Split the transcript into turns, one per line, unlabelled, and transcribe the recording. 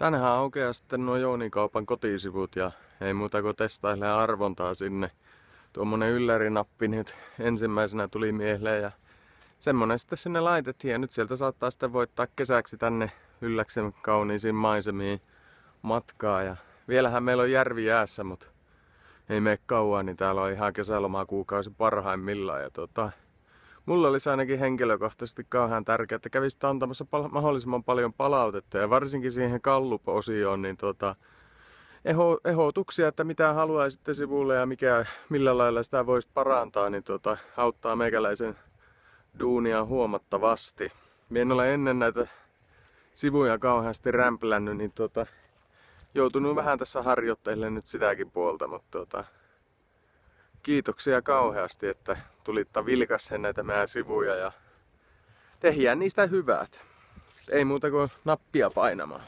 Tänään aukeaa sitten nuo Jounikaupan kotisivut ja ei muuta kuin testaille arvontaa sinne. Tuommoinen yllärinappi nyt ensimmäisenä tuli mieleen ja semmonen sitten sinne laitettiin ja nyt sieltä saattaa sitten voittaa kesäksi tänne ylläksen kauniisiin maisemiin matkaa ja vielähän meillä on järvi jäässä, mutta ei mene kauan, niin täällä on ihan kesälomaa kuukausi parhaimmillaan ja tota, mulla olisi ainakin henkilökohtaisesti kauhean tärkeää, että kävisi antamassa pal- mahdollisimman paljon palautetta ja varsinkin siihen Kallup-osioon, niin tota, eho, ehdotuksia, että mitä haluaisitte sivulle ja mikä, millä lailla sitä voisi parantaa, niin tota, auttaa meikäläisen duunia huomattavasti. Mie en ole ennen näitä sivuja kauheasti rämplännyt, niin tota, joutunut vähän tässä harjoittelemaan nyt sitäkin puolta, mutta tota, kiitoksia kauheasti, että tulitta vilkassen näitä meidän sivuja ja tehdään niistä hyvät. Ei muuta kuin nappia painamaan.